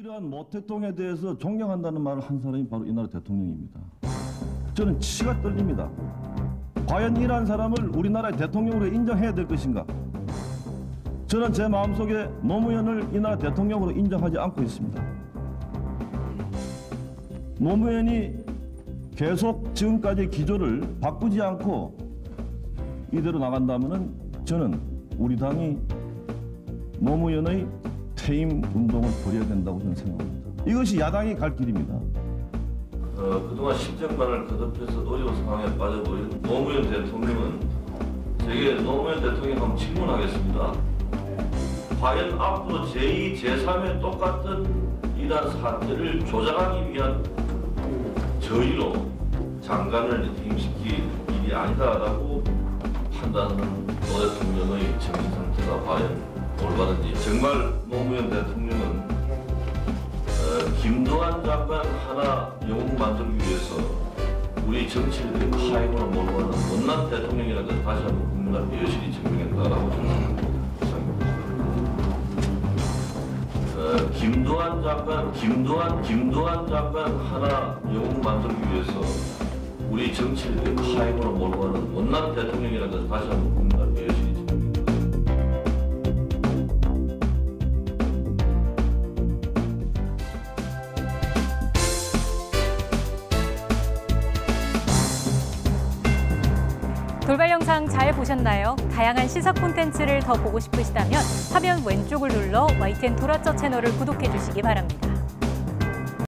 이러한 모태통에 대해서 존경한다는 말을 한 사람이 바로 이 나라 대통령입니다. 저는 치가 떨립니다. 과연 이러한 사람을 우리나라의 대통령으로 인정해야 될 것인가? 저는 제 마음속에 노무현을 이 나라 대통령으로 인정하지 않고 있습니다. 노무현이 계속 지금까지 기조를 바꾸지 않고 이대로 나간다면 저는 우리 당이 노무현의 퇴임 운동을 벌여야 된다고 저는 생각합니다. 이것이 야당이 갈 길입니다. 어, 그동안 심정관을 거듭해서 어려운 상황에 빠져버린 노무현 대통령은 제게 노무현 대통령 한번 질문하겠습니다. 과연 앞으로 제2, 제3의 똑같은 이러한 사태를 조장하기 위한 저희로 장관을 임시킬 일이 아니다라고 판단하는 노 대통령의 정신 상태가 과연 올바른지 정말 노무현 대통령은 어, 김동완 장관 하나 영웅 만들기 위해서 우리 정치를 파행으로 몰고 가는 못난 대통령이라는 것을 다시 한번 국민한테 여실히 증명했다라고 저는 생각합니다. 어, 김동완 장관, 김동완, 김동완 장관 하나 영웅 만들기 위해서 우리 정치를 파행으로 몰고 가는 못난 대통령이라는 것을 다시 한번 국민 돌발 영상 잘 보셨나요? 다양한 시사 콘텐츠를 더 보고 싶으시다면 화면 왼쪽을 눌러 YTN 돌아쩌 채널을 구독해 주시기 바랍니다.